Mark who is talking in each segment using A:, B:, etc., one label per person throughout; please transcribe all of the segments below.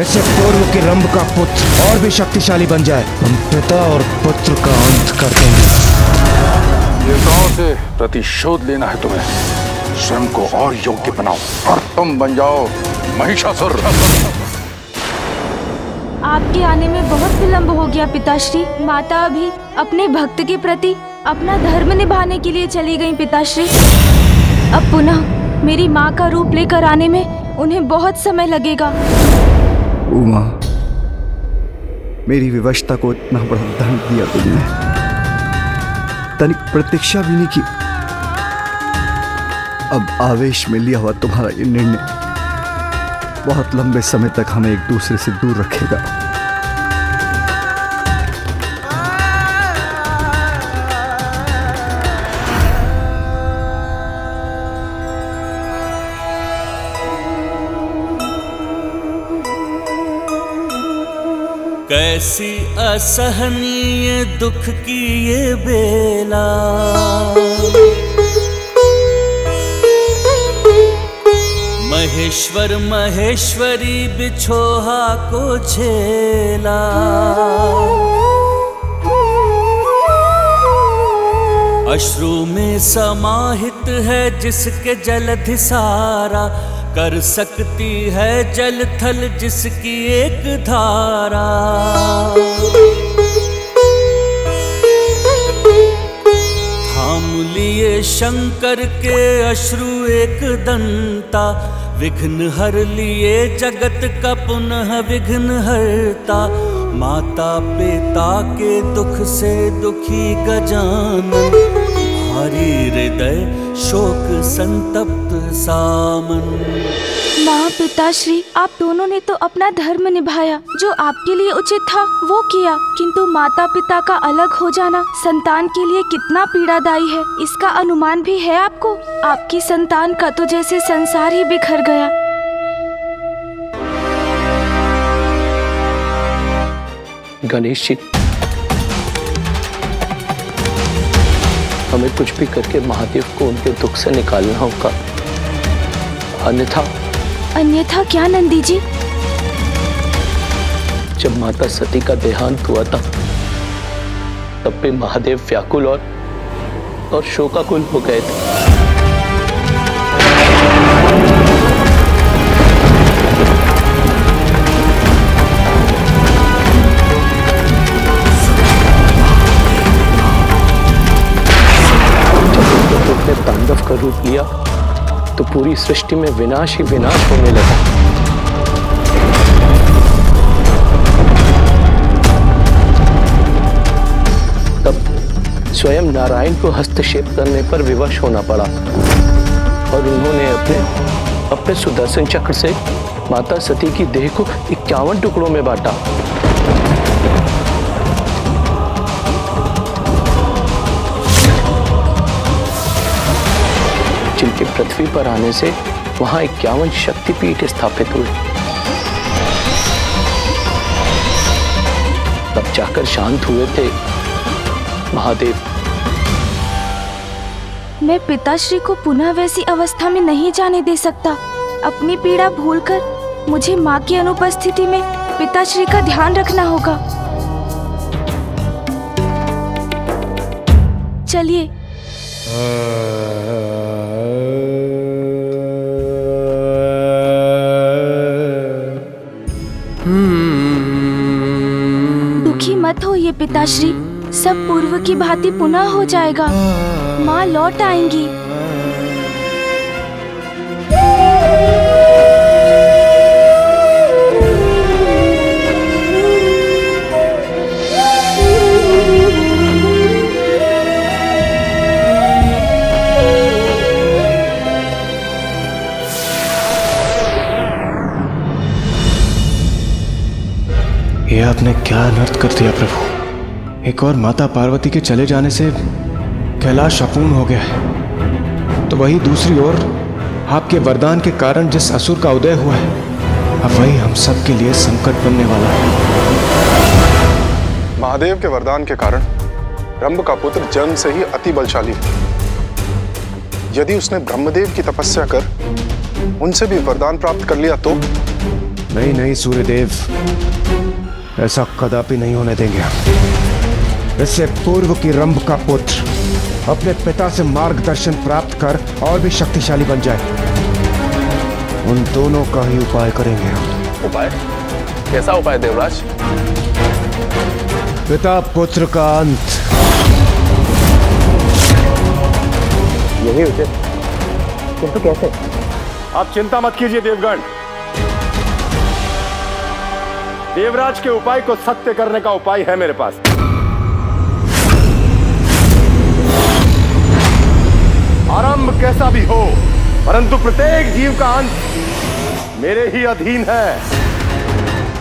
A: इससे पूर्व के रंभ का पुत्र और भी शक्तिशाली बन जाए हम पिता और पुत्र का अंत कर देंगे।
B: देवताओं से प्रतिशोध लेना है तुम्हें। स्वयं को और योग्य बनाओ और तुम बन जाओ महिषासुर।
C: आपके आने में बहुत विलंब हो गया पिताश्री। माता अभी अपने भक्त के प्रति अपना धर्म निभाने के लिए चली गई पिताश्री। अब पुनः मेरी माँ का रूप लेकर आने में उन्हें बहुत समय लगेगा।
D: उमा मेरी विवशता को इतना बड़ा दंड दिया तुमने। तनिक प्रतीक्षा भी नहीं की। अब आवेश में लिया हुआ तुम्हारा ये निर्णय बहुत लंबे समय तक हमें एक दूसरे से दूर रखेगा।
E: कैसी असहनीय दुख की ये बेला। महेश्वर महेश्वरी बिछोहा को झेला। अश्रु में समाहित है जिसके जलधि सारा कर सकती है जल थल जिसकी एक धारा। थाम लिए शंकर के अश्रु एक दंता, विघ्न हर लिए जगत का पुनः विघ्न हरता। माता पिता के दुख से दुखी गजानन हरि हृदय शोक संतप्त सामन।
C: माँ पिताश्री आप दोनों ने तो अपना धर्म निभाया। जो आपके लिए उचित था वो किया। किंतु माता पिता का अलग हो जाना संतान के लिए कितना पीड़ादायी है इसका अनुमान भी है आपको? आपकी संतान का तो जैसे संसार ही बिखर गया।
F: गणेश जी हमें कुछ भी करके महादेव को उनके दुख से निकालना होगा। अन्यथा
C: अन्यथा क्या नंदी जी?
F: जब माता सती का देहांत हुआ था तब भी महादेव व्याकुल और और शोकाकुल हो गए थे। पूरी सृष्टि में विनाश ही विनाश होने लगा। तब स्वयं नारायण को हस्तक्षेप करने पर विवश होना पड़ा और उन्होंने अपने अपने सुदर्शन चक्र से माता सती की देह को इक्यावन टुकड़ों में बांटा। पर आने से वहाँ इक्यावन शक्तिपीठ स्थापित हुए तब जाकर शांत हुए थे महादेव।
C: मैं पिताश्री को पुनः वैसी अवस्था में नहीं जाने दे सकता। अपनी पीड़ा भूलकर मुझे माँ की अनुपस्थिति में पिताश्री का ध्यान रखना होगा। चलिए। दुखी मत ये पिताश्री। सब पूर्व की भांति पुनः हो जाएगा। माँ लौट आएँगी।
A: आपने क्या अनर्थ कर दिया प्रभु? एक और माता पार्वती के चले जाने से कैलाश अपूर्ण हो गया है। तो वही दूसरी ओर आपके वरदान के कारण जिस असुर का उदय हुआ है अब वही हम सब के लिए संकट बनने वाला है।
G: महादेव के वरदान के कारण ब्रह्म का पुत्र जन्म से ही अति बलशाली है। यदि उसने ब्रह्मदेव की तपस्या कर उनसे भी वरदान प्राप्त कर लिया तो?
A: नहीं नहीं सूर्यदेव। ऐसा कदापि नहीं होने देंगे इससे पूर्व की रंभ का पुत्र अपने पिता से मार्गदर्शन प्राप्त कर और भी शक्तिशाली बन जाए। उन दोनों का ही उपाय करेंगे हम।
F: उपाय? कैसा उपाय देवराज?
A: पिता पुत्र का अंत।
F: यही उचित। किंतु कैसे?
H: आप चिंता मत कीजिए देवगण। देवराज के उपाय को सत्य करने का उपाय है मेरे पास। आरंभ कैसा भी हो, परंतु प्रत्येक जीव का अंत मेरे ही अधीन है।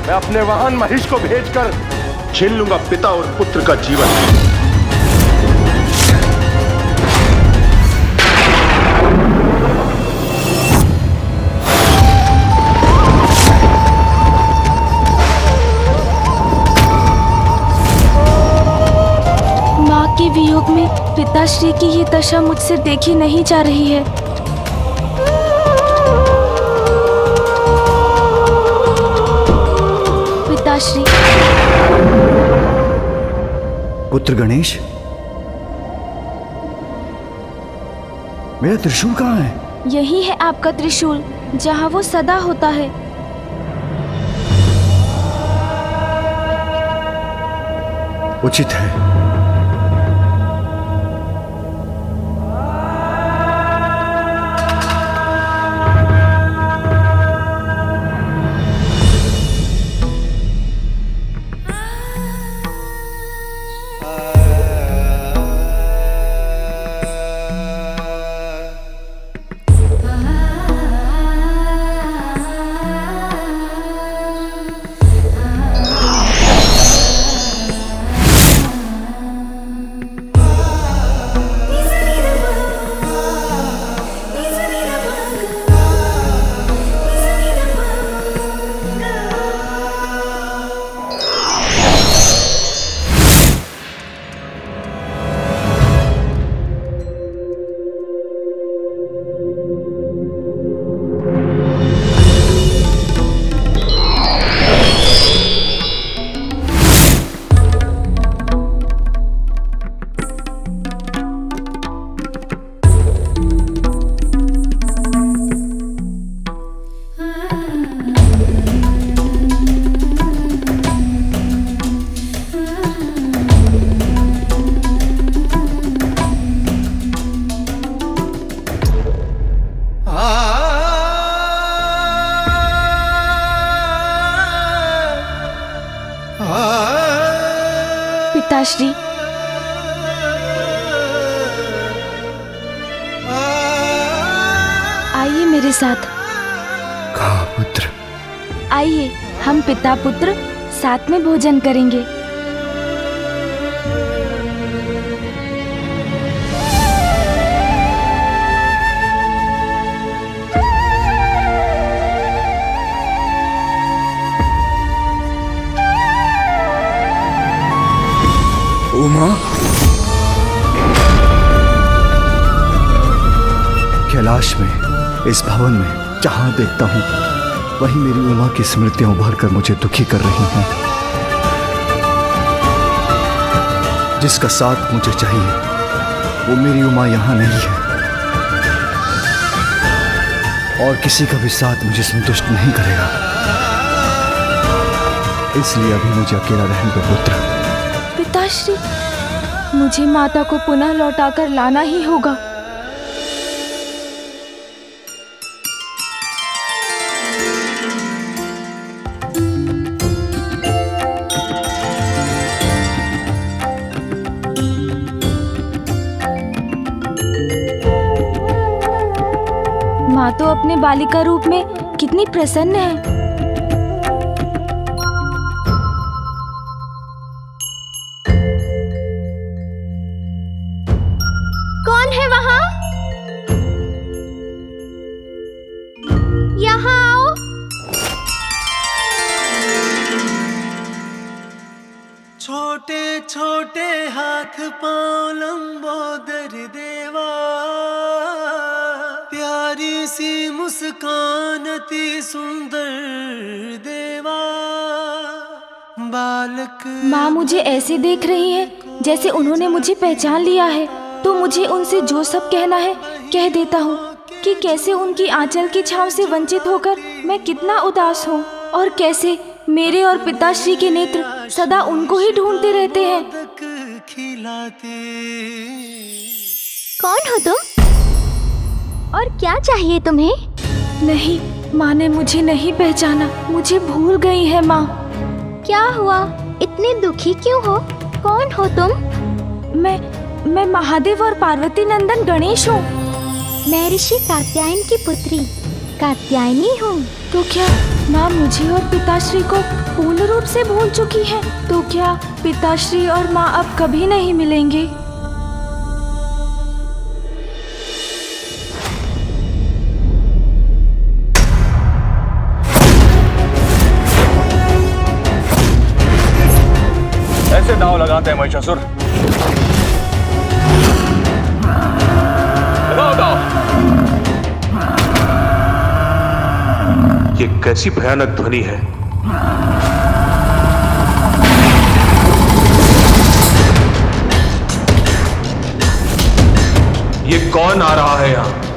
H: मैं अपने वाहन महिष को भेजकर छीन लूँगा पिता और पुत्र का जीवन।
C: के वियोग में पिताश्री की ये दशा मुझसे देखी नहीं जा रही है। पिताश्री।
D: पुत्र गणेश? मेरा त्रिशूल कहाँ है?
C: यही है आपका त्रिशूल जहाँ वो सदा होता है।
D: उचित है।
C: आइए मेरे साथ।
D: कहा पुत्र?
C: आइए हम पिता पुत्र साथ में भोजन करेंगे।
D: उमा? कैलाश में। इस भवन में जहाँ देखता हूँ, वही मेरी उमा की स्मृतियाँ उभर कर मुझे दुखी कर रही हैं। जिसका साथ मुझे चाहिए, वो मेरी उमा यहाँ नहीं है। और किसी का भी साथ मुझे संतुष्ट नहीं करेगा। इसलिए अभी मुझे अकेला रहने दो, पुत्र।
C: पिताश्री, मुझे माता को पुनः लौटाकर लाना ही होगा। अपने बालिका रूप में कितनी प्रसन्न है।
I: कौन है वहाँ? यहाँ आओ।
E: छोटे छोटे हाथ पाँव लंबोदर देवा मुस्कान अति सुंदर देवा बालक
C: माँ मुझे ऐसे देख रही है जैसे उन्होंने मुझे पहचान लिया है। तो मुझे उनसे जो सब कहना है कह देता हूँ कि कैसे उनकी आंचल की छांव से वंचित होकर मैं कितना उदास हूँ और कैसे मेरे और पिताश्री के नेत्र सदा उनको ही ढूंढते रहते हैं।
I: कौन हो तुम? और क्या चाहिए तुम्हें?
C: नहीं माँ ने मुझे नहीं पहचाना। मुझे भूल गई है माँ।
I: क्या हुआ? इतने दुखी क्यों हो? कौन हो तुम?
C: मैं मैं महादेव और पार्वती नंदन गणेश हूँ।
I: मैं ऋषि कात्यायन की पुत्री कात्यायनी हूँ।
C: तो क्या माँ मुझे और पिताश्री को पूर्ण रूप से भूल चुकी है? तो क्या पिताश्री और माँ अब कभी नहीं मिलेंगे?
H: ऐसे दाव लगाते हैं, महिषासुर।
J: ये कैसी भयानक ध्वनि है? ये कौन आ रहा है यहाँ?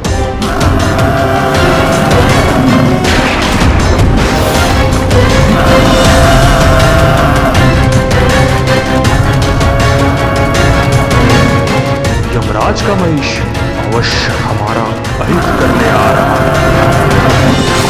J: का महिष अवश्य हमारा अहित करने आ रहा है।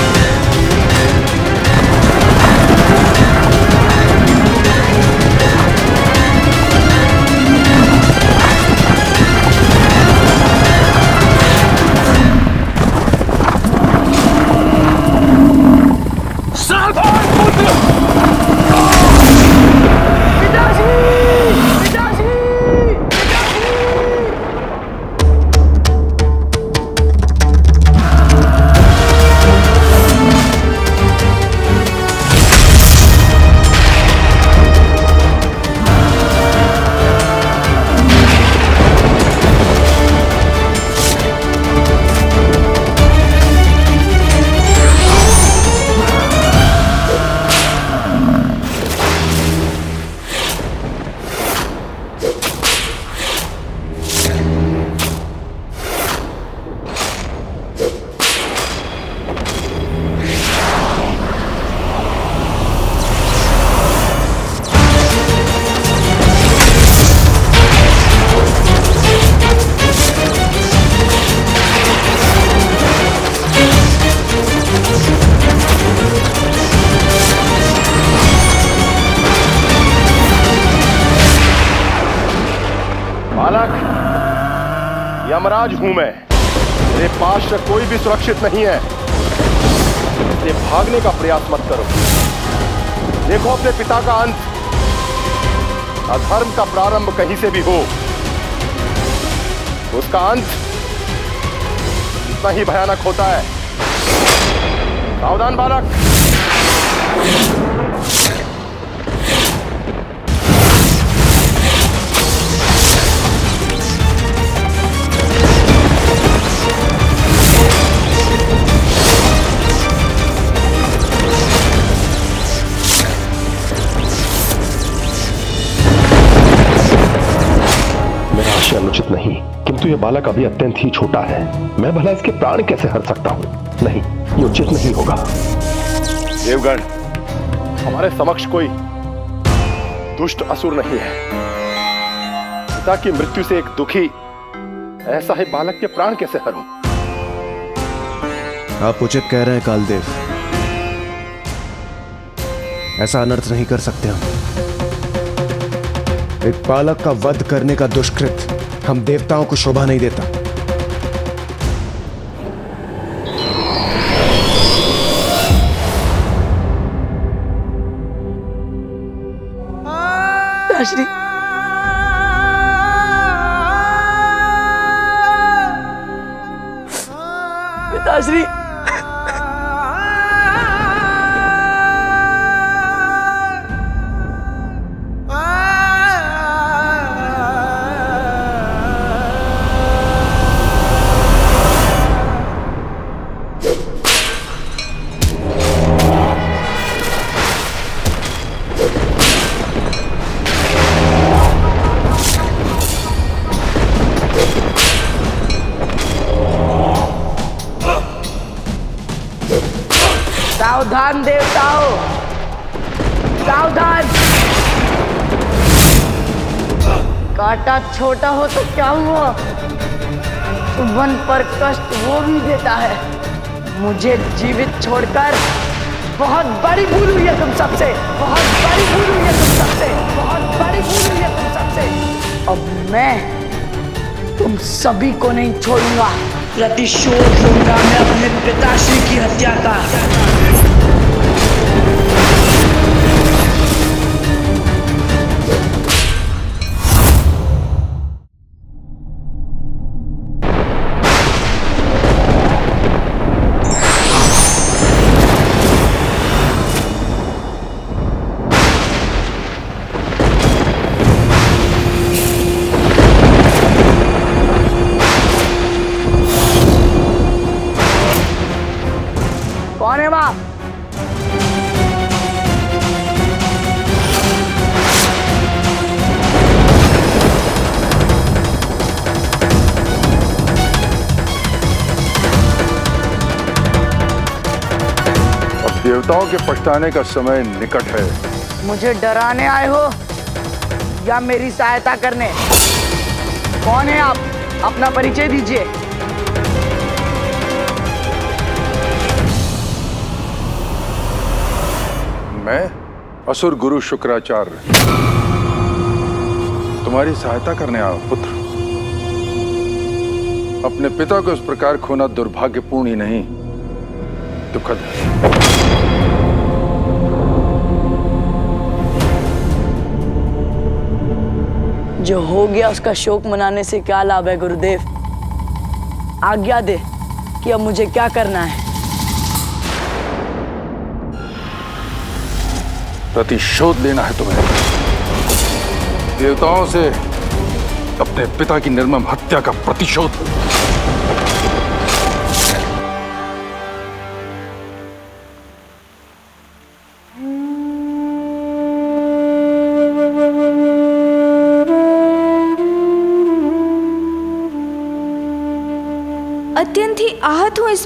H: बालक यमराज हूँ मैं। मेरे पास से कोई भी सुरक्षित नहीं है। इसलिए भागने का प्रयास मत करो। देखो अपने पिता का अंत। अधर्म का प्रारंभ कहीं से भी हो। उसका अंत इतना ही भयानक होता है। सावधान बालक। अनुचित नहीं किंतु यह बालक अभी अत्यंत ही छोटा है। मैं भला इसके प्राण कैसे हर सकता हूँ? नहीं ये उचित नहीं होगा। देवगण हमारे समक्ष कोई दुष्ट असुर नहीं है। पिता की मृत्यु से एक दुखी ऐसा है बालक के प्राण कैसे हरूं
A: आप उचित कह रहे हैं कालदेव। ऐसा अनर्थ नहीं कर सकते हम। एक बालक का वध करने का दुष्कृत हम देवताओं को शोभा नहीं देता।
F: पिताश्री पिताश्री
K: सावधान, देवताओं। सावधान। कांटा छोटा हो तो क्या हुआ? वन पर कष्ट वो भी देता है। मुझे जीवित छोड़कर बहुत बड़ी भूल हुई है तुम सबसे। बहुत बड़ी भूल हुई है तुम सबसे। बहुत बड़ी भूल हुई है तुम सबसे। अब मैं तुम सभी को नहीं छोड़ूँगा। प्रतिशोध लूँगा मैं अपने पिताश्री की हत्या का।
B: देवताओं के पछताने का समय निकट है।
K: मुझे डराने आए हो या मेरी सहायता करने? कौन है आप? अपना परिचय दीजिए।
B: मैं असुर गुरु शुक्राचार्य। तुम्हारी सहायता करने आया हूँ, पुत्र। अपने पिता को इस प्रकार खोना दुर्भाग्यपूर्ण ही नहीं। दुखद है।
K: जो हो गया उसका शोक मनाने से क्या लाभ है गुरुदेव? आज्ञा दे कि अब मुझे क्या करना है।
B: प्रतिशोध लेना है तुम्हें। देवताओं से अपने पिता की निर्मम हत्या का प्रतिशोध।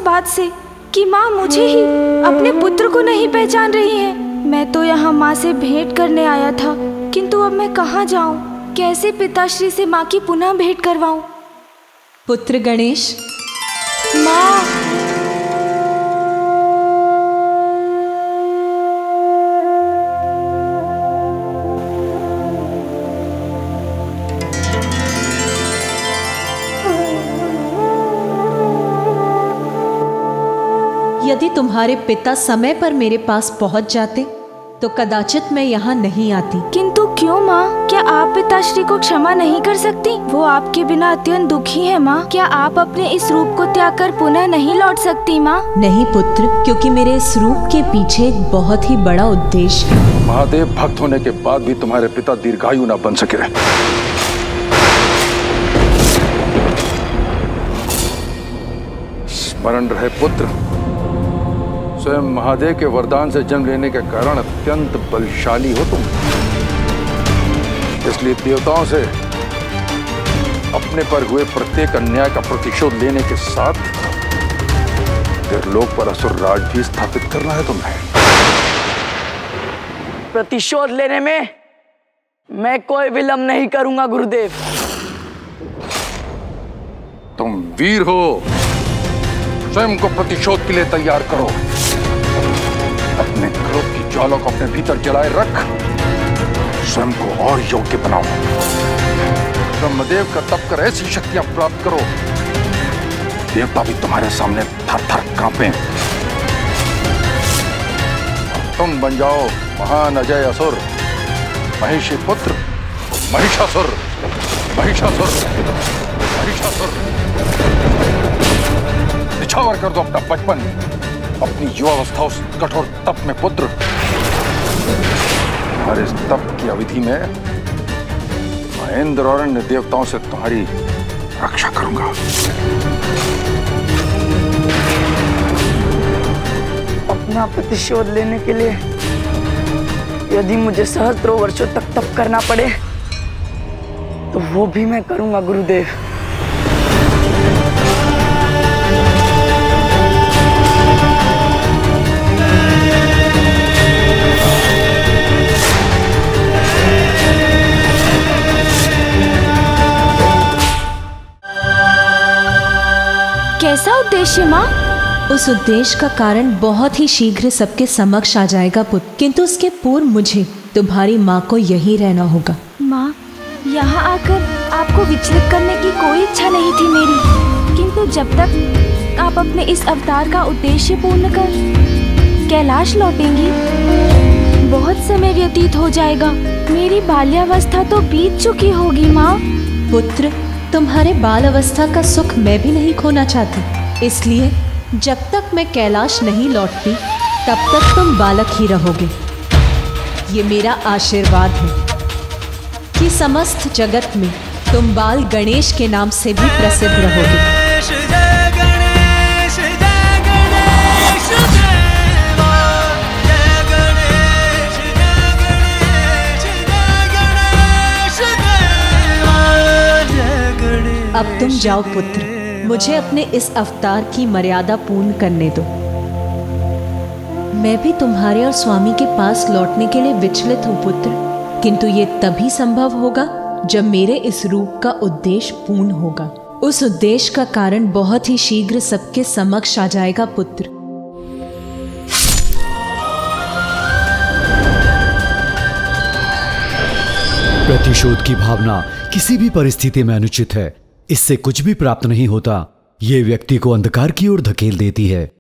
C: बात से कि माँ मुझे ही अपने पुत्र को नहीं पहचान रही है। मैं तो यहाँ माँ से भेंट करने आया था किंतु अब मैं कहाँ जाऊँ? कैसे पिताश्री से माँ की पुनः भेंट करवाऊँ?
L: पुत्र गणेश।
C: माँ!
L: यदि तुम्हारे पिता समय पर मेरे पास पहुँच जाते तो कदाचित मैं यहाँ नहीं आती।
C: किंतु क्यों माँ? क्या आप पिताश्री को क्षमा नहीं कर सकती? वो आपके बिना अत्यंत दुखी है माँ। क्या आप अपने इस रूप को त्याग कर पुनः नहीं लौट सकती माँ?
L: नहीं पुत्र क्योंकि मेरे इस रूप के पीछे एक बहुत ही बड़ा उद्देश्य है।
B: महादेव भक्त होने के बाद भी तुम्हारे पिता दीर्घायु न बन सके स्मरण रहे पुत्र। स्वयं महादेव के वरदान से जन्म लेने के कारण अत्यंत बलशाली हो तुम। इसलिए देवताओं से अपने पर हुए प्रत्येक अन्याय का प्रतिशोध लेने के साथ लोक पर असुर राज भी स्थापित करना है तुम्हें।
K: प्रतिशोध लेने में मैं कोई विलंब नहीं करूँगा गुरुदेव।
B: तुम वीर हो। स्वयं को प्रतिशोध के लिए तैयार करो। अपने क्रोध की ज्वाला को अपने भीतर जलाए रख। स्वयं को और योग्य बनाओ। ब्रह्मदेव का तप कर ऐसी शक्तियाँ प्राप्त करो। देवता भी तुम्हारे सामने थर थर कांपे। तुम बन जाओ महान अजय असुर, महिषी पुत्र, महिषासुर महिषासुर महिषासुर। कर दो अपना बचपन। अपनी युवावस्था उस कठोर तप में पुत्र। और इस तप की अवधि में महेंद्र और अन्य देवताओं से तुम्हारी रक्षा करूँगा।
K: अपना प्रतिशोध लेने के लिए यदि मुझे सहस्त्रों वर्षों तक तप करना पड़े तो वो भी मैं करूँगा, गुरुदेव।
L: उस उद्देश्य का कारण बहुत ही शीघ्र सबके समक्ष आ जाएगा पुत्र। किंतु उसके पूर्व मुझे तुम्हारी माँ को यहीं रहना होगा।
C: माँ यहाँ आकर आपको विचलित करने की कोई इच्छा नहीं थी मेरी। किंतु जब तक आप अपने इस अवतार का उद्देश्य पूर्ण कर कैलाश लौटेंगी बहुत समय व्यतीत हो जाएगा। मेरी बाल्यावस्था तो बीत चुकी होगी माँ।
L: पुत्र तुम्हारे बाल अवस्था का सुख मैं भी नहीं खोना चाहती। इसलिए जब तक मैं कैलाश नहीं लौटती तब तक तुम बालक ही रहोगे। ये मेरा आशीर्वाद है कि समस्त जगत में तुम बाल गणेश के नाम से भी प्रसिद्ध रहोगे। अब तुम जाओ पुत्र। मुझे अपने इस अवतार की मर्यादा पूर्ण करने दो। मैं भी तुम्हारे और स्वामी के पास लौटने के लिए विचलित हूँ पुत्र। किंतु ये तभी संभव होगा जब मेरे इस रूप का उद्देश्य पूर्ण होगा। उस उद्देश्य का कारण बहुत ही शीघ्र सबके समक्ष आ जाएगा पुत्र।
M: प्रतिशोध की भावना किसी भी परिस्थिति में अनुचित है। इससे कुछ भी प्राप्त नहीं होता। ये व्यक्ति को अंधकार की ओर धकेल देती है।